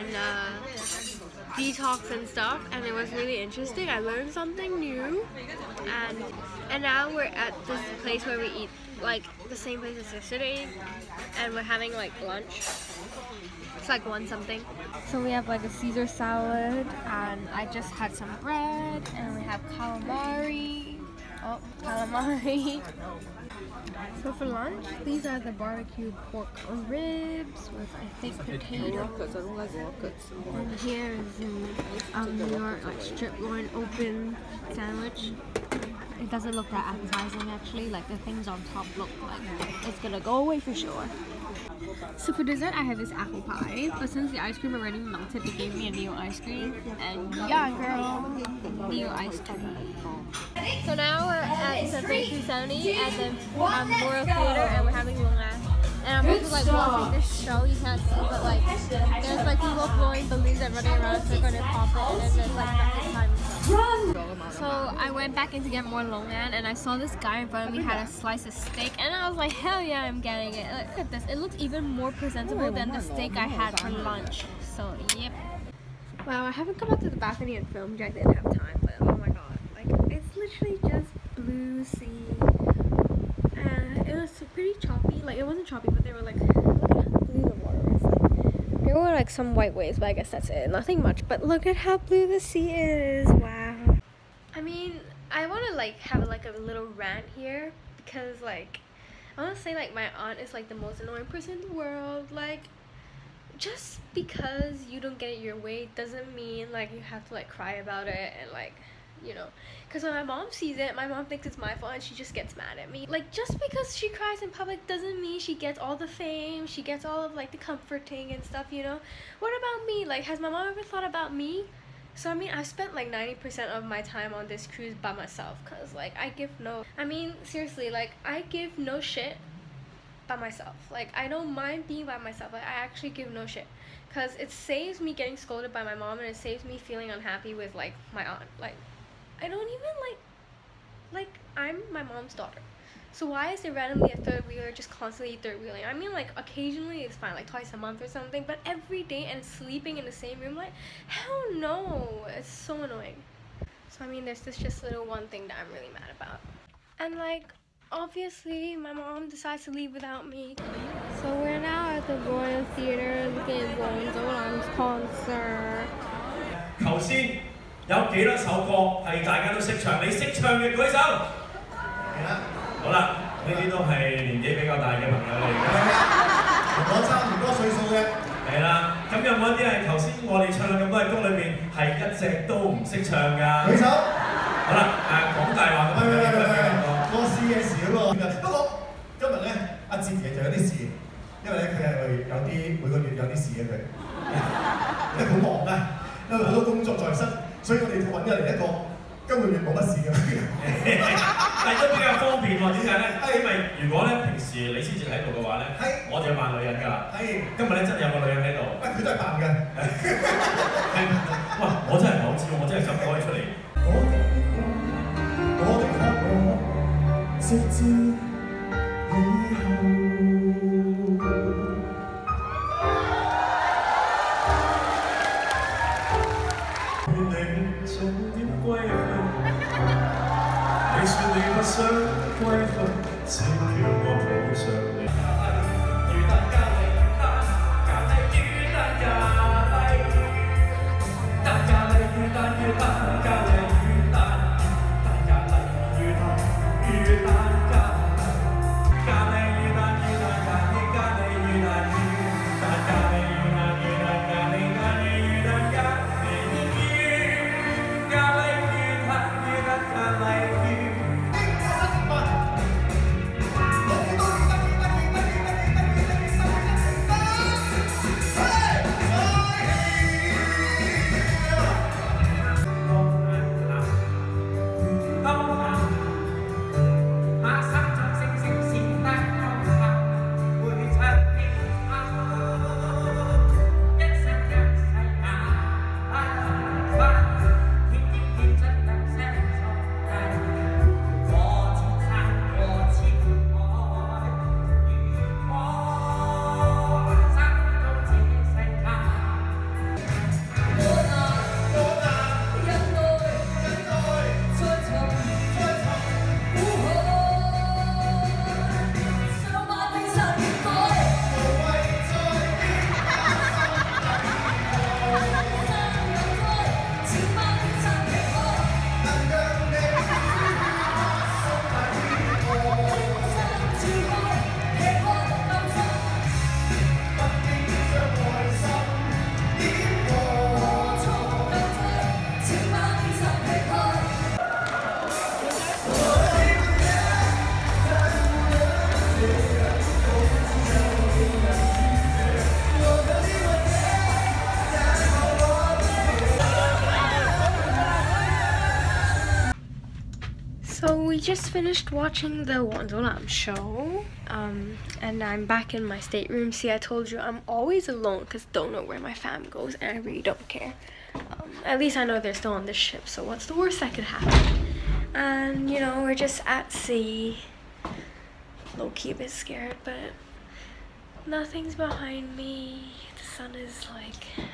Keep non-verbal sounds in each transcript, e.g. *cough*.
on uh, detox and stuff, and it was really interesting. I learned something new, and and now we're at this place where we eat like the same place as yesterday, and we're having like lunch. It's like one something. So we have like a Caesar salad, and I just had some bread, and we have calamari. Oh, calamari. *laughs* So for lunch, these are the barbecue pork ribs with I think potato. And here is um, New York like strip loin open sandwich. It doesn't look that appetizing actually. Like the things on top look like it's gonna go away for sure. So for dessert, I have this apple pie. But since the ice cream already melted, they gave me a new ice cream. And yeah, girl, new ice cream. So now we're at Central 270 at the um, Memorial Theater, and we're having lunch. And I'm also like watching this show. You can't see, but like there's like people blowing balloons and running around, so they're gonna pop it, and then there's like practice time. So I went back in to get more longan and I saw this guy in front of me had a slice of steak and I was like, hell yeah, I'm getting it. Look at this. It looks even more presentable oh, than the steak I had for lunch. So, yep. Wow, I haven't come out to the balcony and filmed yet. I didn't have time, but oh my god. Like, it's literally just blue sea. And it was pretty choppy. Like, it wasn't choppy, but they were like, look at how blue the water is. Like, there were like some white waves, but I guess that's it. Nothing much. But look at how blue the sea is. Wow. I mean, I want to like have like a little rant here because like I want to say like my aunt is like the most annoying person in the world. Like just because you don't get it your way doesn't mean like you have to like cry about it and like you know because when my mom sees it my mom thinks it's my fault and she just gets mad at me. Like just because she cries in public doesn't mean she gets all the fame she gets all of like the comforting and stuff you know? What about me? Like has my mom ever thought about me so I mean, I spent like 90% of my time on this cruise by myself cuz like I give no I mean, seriously, like I give no shit by myself. Like I don't mind being by myself. Like I actually give no shit cuz it saves me getting scolded by my mom and it saves me feeling unhappy with like my aunt. Like I don't even like like I'm my mom's daughter. So why is it randomly a third wheeler just constantly third wheeling? I mean like occasionally it's fine, like twice a month or something, but every day and sleeping in the same room, like hell no. It's so annoying. So I mean there's this just little one thing that I'm really mad about. And like obviously my mom decides to leave without me. So we're now at the Royal Theatre looking at Bones Olam's concert. 头先有几多首歌系大家都识唱？你识唱嘅举手。系啦。 好啦，呢啲都係年紀比較大嘅朋友嚟嘅。同我差唔多歲數嘅。係啦，咁有冇一啲係頭先我哋唱咁多嘅歌裏面係一隻都唔識唱㗎？舉手。好啦，誒講大話咁樣應該比較多。我試嘅事嗰個，不過今日咧阿哲爺就有啲事，因為咧佢係有啲每個月有啲事嘅佢，*laughs* 因為好忙啊，因為好多工作在身，所以我哋揾咗嚟一個今個月冇乜事嘅。Just finished watching the Wonderland show, um, and I'm back in my stateroom. See, I told you I'm always alone because don't know where my fam goes, and I really don't care. Um, at least I know they're still on the ship, so what's the worst that could happen? And you know, we're just at sea. Low key a bit scared, but nothing's behind me. The sun is like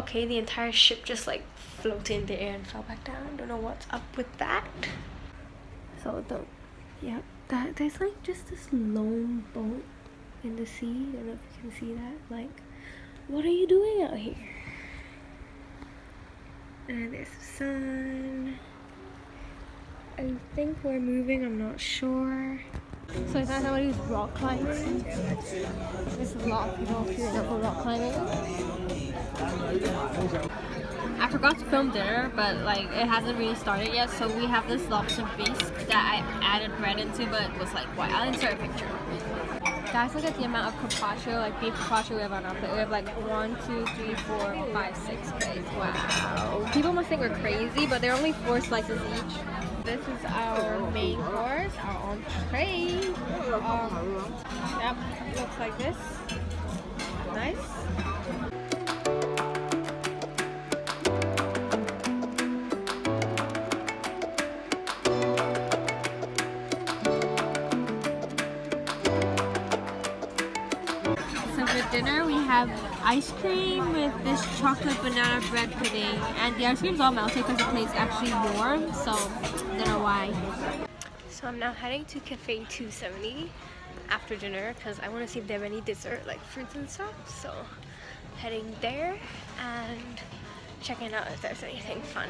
okay the entire ship just like floated in the air and fell back down. Don't know what's up with that. So the yeah that there's like just this lone boat in the sea. I don't know if you can see that. Like what are you doing out here? And there's the sun. I think we're moving i'm not sure. So is that somebody's rock climbing? There's a lot of people here that go rock climbing. I forgot to film dinner, but like it hasn't really started yet, so we have this lobster bisque that I added bread into, but it was like white. I'll insert a picture. Guys, look at the amount of carpaccio, like beef carpaccio we have on our plate. We have like one, two, three, four, five, six plates. Wow. People must think we're crazy, but they're only four slices each. This is our main course, our entree. Um, yep, looks like this. Nice. Dinner we have ice cream with this chocolate banana bread pudding and the ice cream's all melted because the plate's actually warm so I don't know why. So I'm now heading to Cafe 270 after dinner because I want to see if they have any dessert like fruits and stuff so heading there and checking out if there's anything fun.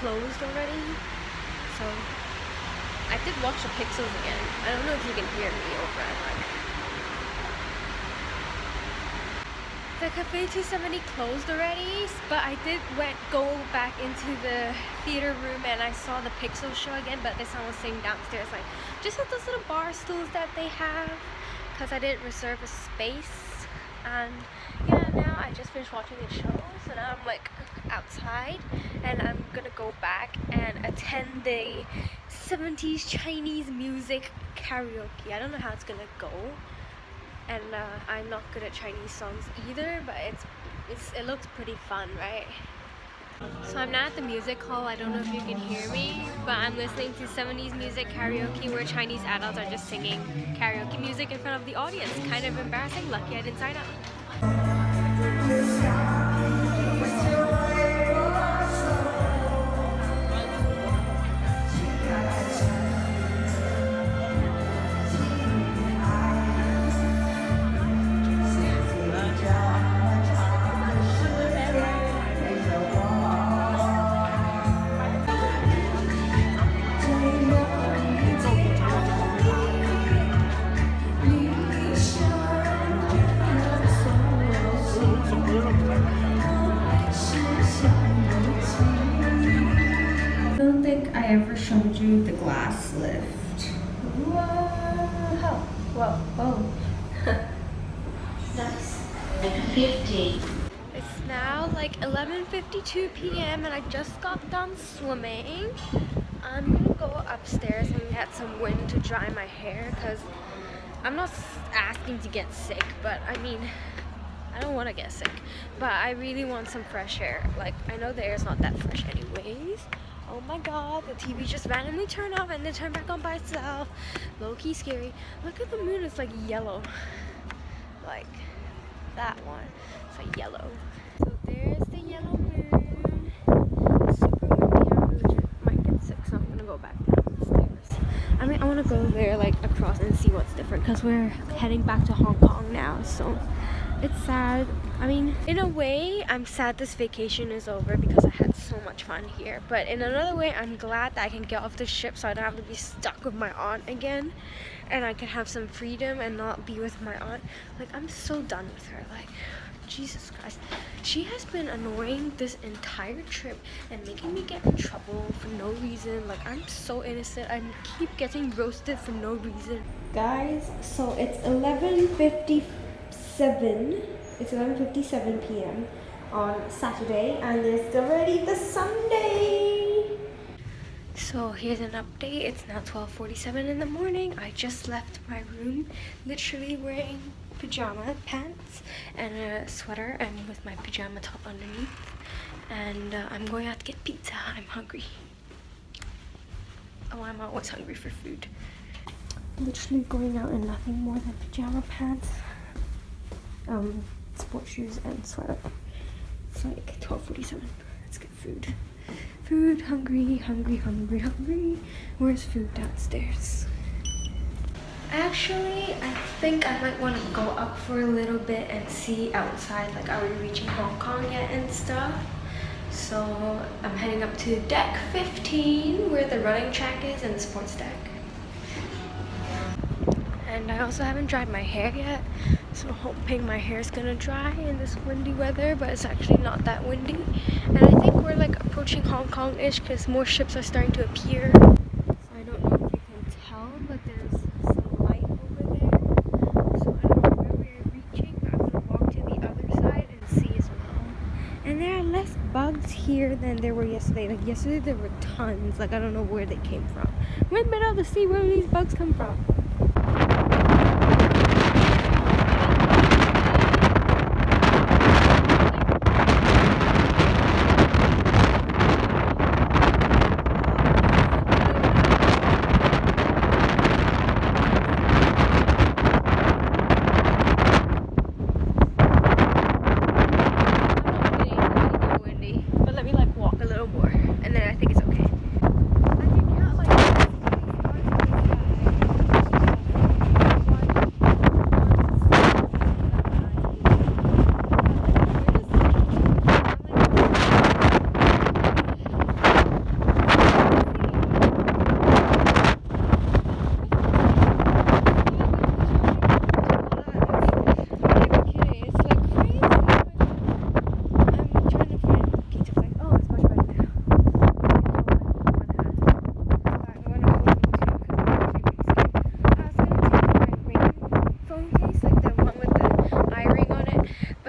Closed already. So I did watch the pixels again. I don't know if you can hear me over at like the Cafe 270 closed already, but I did went go back into the theater room and I saw the Pixel show again, but this time was sitting downstairs, like just at those little bar stools that they have, because I didn't reserve a space. And yeah, now I just finished watching the show, so now I'm like outside and I'm gonna go back and attend the 70s Chinese music karaoke. I don't know how it's gonna go and uh, I'm not good at Chinese songs either but it's, it's it looks pretty fun right so I'm not at the music hall, I don't know if you can hear me, but I'm listening to 70s music karaoke where Chinese adults are just singing karaoke music in front of the audience. Kind of embarrassing, lucky I didn't sign up. Ever showed you the glass lift. Whoa! Whoa! Whoa! *laughs* nice. 50. It's now like 11.52 p.m. and I just got done swimming. I'm gonna go upstairs and get some wind to dry my hair because I'm not asking to get sick, but I mean, I don't want to get sick, but I really want some fresh air. Like, I know the air's not that fresh anyways. Oh my god, the TV just randomly turned off and then turned back on by itself. Low-key scary. Look at the moon, it's like yellow. Like that one. It's like yellow. So there's the yellow moon. Super windy, I legit might get sick, so I'm gonna go back. Scared. I mean, I want to go there like across and see what's different because we're heading back to Hong Kong now. So it's sad. I mean, in a way, I'm sad this vacation is over because I had so much fun here. But in another way, I'm glad that I can get off the ship so I don't have to be stuck with my aunt again. And I can have some freedom and not be with my aunt. Like, I'm so done with her. Like, Jesus Christ. She has been annoying this entire trip and making me get in trouble for no reason. Like, I'm so innocent. I keep getting roasted for no reason. Guys, so it's 11.57. It's 11.57 p.m. on Saturday and it's already the Sunday. So here's an update. It's now 12.47 in the morning. I just left my room literally wearing pajama pants and a sweater and with my pajama top underneath. And uh, I'm going out to get pizza. I'm hungry. Oh, I'm always hungry for food. Literally going out in nothing more than pajama pants, um, sports shoes and sweater. Like 12.47. Let's get food. Food, hungry, hungry, hungry, hungry. Where's food downstairs? Actually, I think I might want to go up for a little bit and see outside, like are we reaching Hong Kong yet and stuff. So I'm heading up to deck 15 where the running track is and the sports deck. And I also haven't dried my hair yet, so I'm hoping my hair is gonna dry in this windy weather, but it's actually not that windy. And I think we're like approaching Hong Kong-ish because more ships are starting to appear. So I don't know if you can tell, but there's some light over there. So I don't know where we're reaching, but I'm gonna walk to the other side and see as well. And there are less bugs here than there were yesterday. Like yesterday there were tons. Like I don't know where they came from. We're in the middle of the sea. Where do these bugs come from?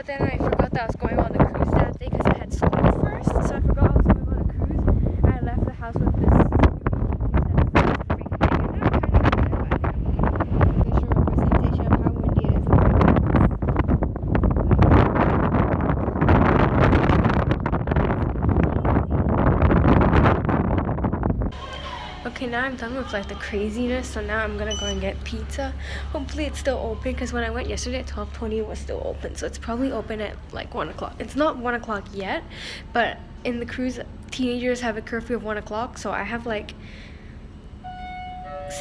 Okay, now I'm done with like the craziness, so now I'm gonna go and get pizza. Hopefully it's still open, because when I went yesterday at 12.20 it was still open, so it's probably open at like 1 o'clock. It's not 1 o'clock yet, but in the cruise, teenagers have a curfew of 1 o'clock, so I have like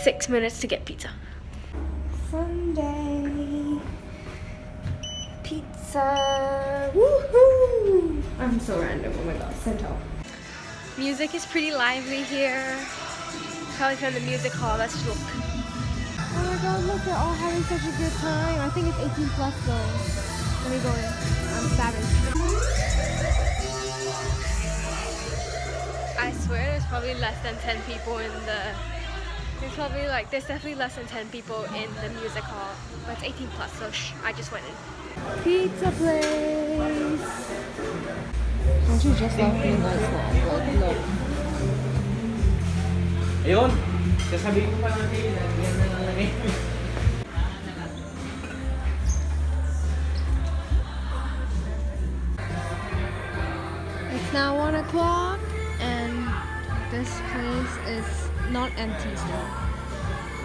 6 minutes to get pizza. Sunday. Pizza. Woohoo! I'm so random, oh my god, Centaur. Music is pretty lively here. Probably from the music hall. Let's look. Oh my god, look, they're all having such a good time. I think it's 18 plus though. Let me go in. I'm savage. I swear there's probably less than 10 people in the... There's probably like, there's definitely less than 10 people in the music hall. But it's 18 plus, so shh, I just went in. Pizza place! Don't you just love being nice Look. Ayun, sasabihin ko pa lang natin, na lang eh. It's now one o'clock and this place is not empty still.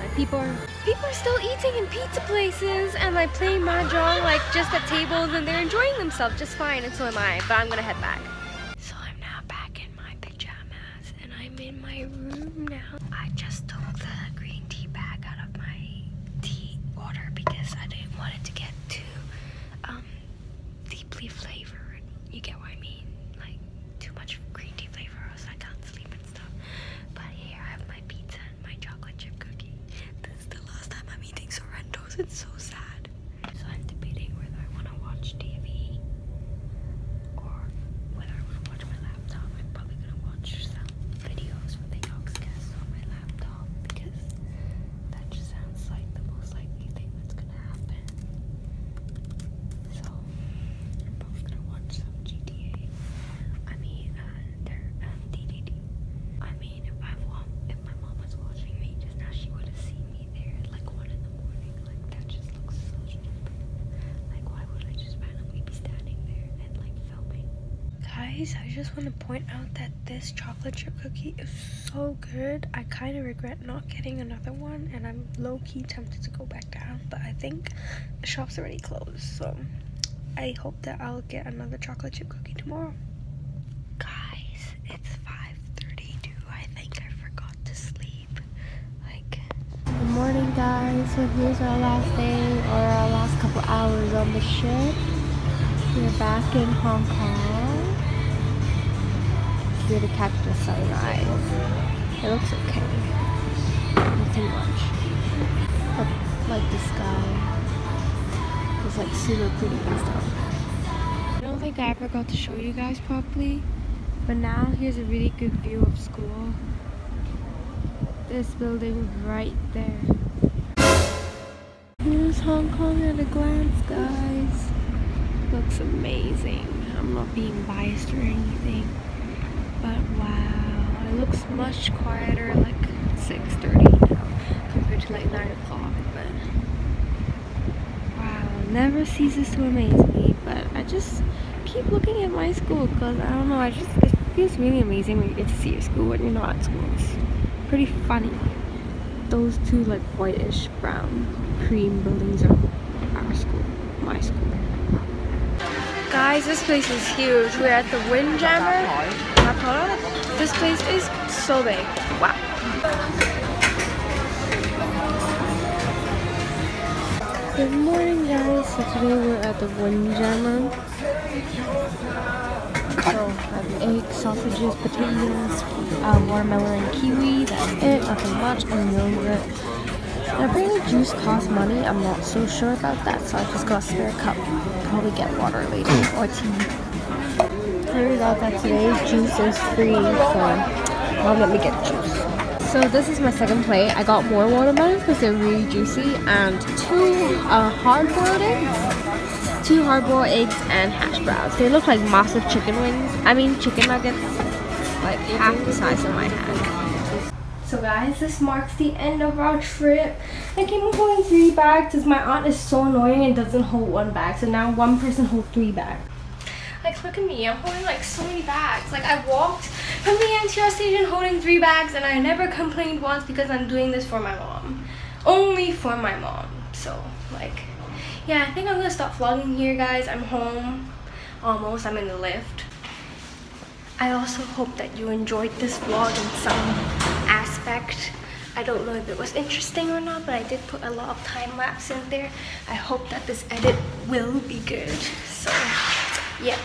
Like people are people are still eating in pizza places and like playing mahjong like just at tables and they're enjoying themselves just fine and so am I. But I'm gonna head back. in my room now. I just took the green tea bag out of my tea water because I didn't want it to get too um, deeply flavored. You get what I mean? Like too much green tea flavor, else I can't sleep and stuff. But here I have my pizza and my chocolate chip cookie. This is the last time I'm eating Sorrento's. It's so sad. So I'm debating whether I want to watch TV or whether I want to watch my laptop. I'm probably gonna watch some videos with the Yogscast on my laptop because that just sounds like the most likely thing that's gonna happen. So I'm probably gonna watch some GTA. I mean, uh, their um, DDD. I mean, if I want, if my mom was watching me just now, she would have seen me there at like one in the morning. Like that just looks so stupid. Like why would I just randomly be standing there and like filming? Guys, I just want to point out that this chocolate chip cookie is so good. I kind of regret not getting another one, and I'm low key tempted to go back down. But I think the shop's already closed, so I hope that I'll get another chocolate chip cookie tomorrow. Guys, it's 5:32. I think I forgot to sleep. Like. Good morning, guys. So here's our last day, or our last couple hours on the ship. We're back in Hong Kong. To catch the sunrise. It looks okay. Nothing much. But like the sky. It's like super pretty and stuff. I don't think I ever got to show you guys properly. But now here's a really good view of school. This building right there. Here's Hong Kong at a glance, guys. Looks amazing. I'm not being biased or anything. But wow, it looks much quieter like 6.30 now compared to like 9 o'clock. But wow, never ceases to amaze me. But I just keep looking at my school because I don't know, I just, it feels really amazing when you get to see your school when you're not at school. It's pretty funny. Those two like whitish brown cream buildings are our school, my school. Guys, this place is huge. We're at the Windjammer. This place is so big. Wow. Good morning, guys. So today we're at the Windjammer. So I have egg, sausages, potatoes, uh, watermelon, and kiwi. That's it. Nothing much. And yogurt. And apparently juice costs money. I'm not so sure about that, so I just got a spare cup. Probably get water later or tea. Turns out that today juice is free, so mom let me get juice. So this is my second plate. I got more watermelons because they're really juicy and two uh, hard-boiled eggs, two hard-boiled eggs and hash browns. They look like massive chicken wings. I mean chicken nuggets, like half the size of my hand. So guys, this marks the end of our trip. I came home holding three bags because my aunt is so annoying and doesn't hold one bag. So now one person holds three bags. Like look at me, I'm holding like so many bags. Like I walked from the MTR station holding three bags and I never complained once because I'm doing this for my mom. Only for my mom. So like, yeah, I think I'm gonna stop vlogging here guys. I'm home, almost, I'm in the lift. I also hope that you enjoyed this vlog in some aspect. I don't know if it was interesting or not, but I did put a lot of time lapse in there. I hope that this edit will be good. So, yep.